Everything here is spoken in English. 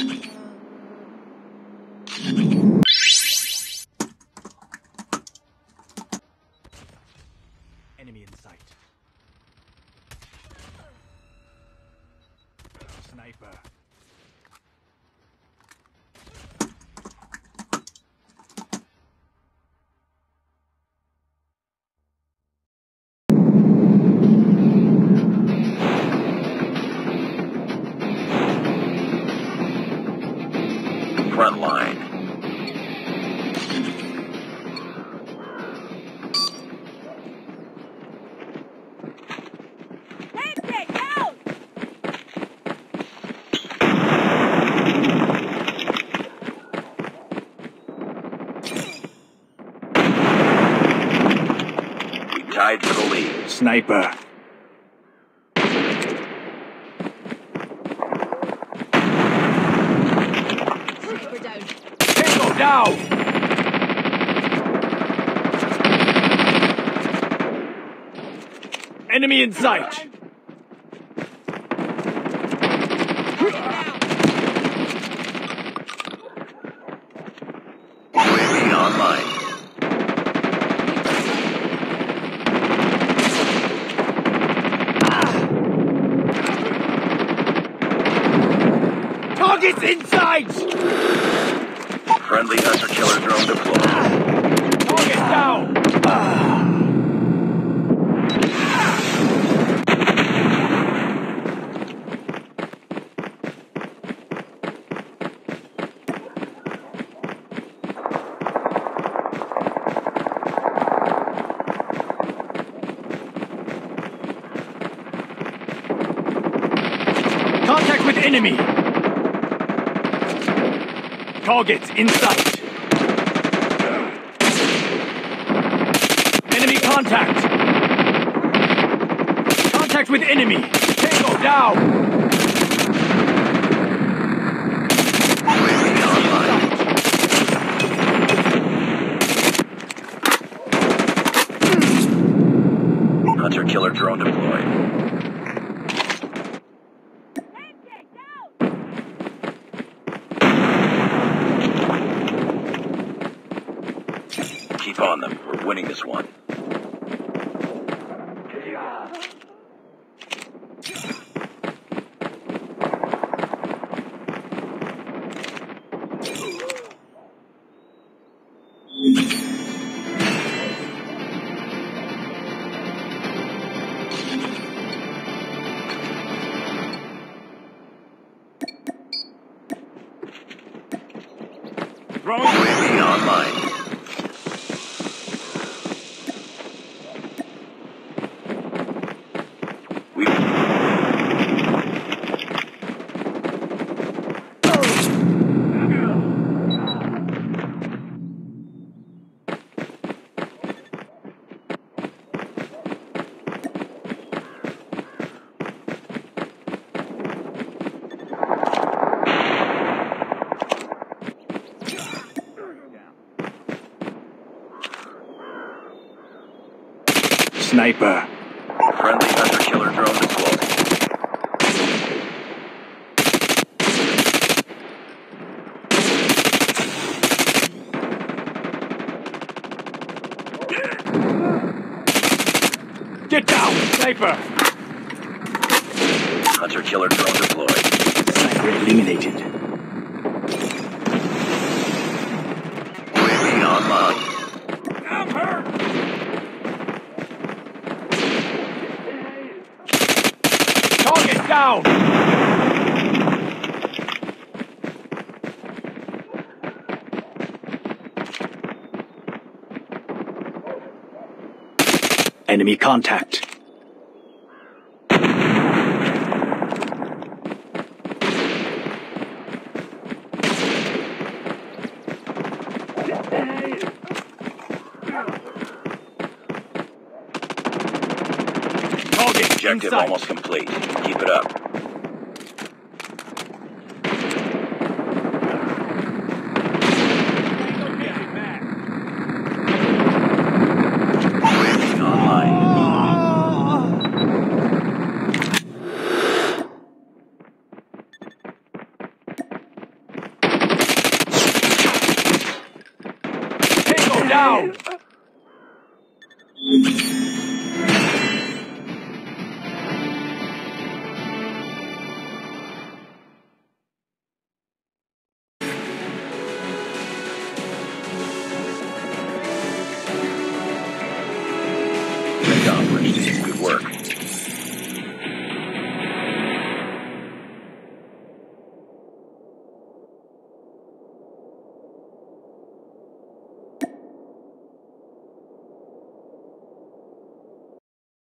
Enemy in sight. Sniper. Front line. Tied for the lead. Sniper down. Down! Enemy in sight! UAV online. Targets in sight! Friendly hunter killer drone deployed. Down! Contact with enemy! Targets in sight! Enemy contact! Contact with enemy! Tango down! Hunter killer drone deployed. Handbrake, down! Keep on them. We're winning this one. Throwing online. We Sniper. Drone deployed. Get down! Sniper! Hunter killer drone deployed. Sniper eliminated. UAV online. I'm hurt! Target down! Enemy contact. Target Objective almost complete. Keep it up. UAV online. Down!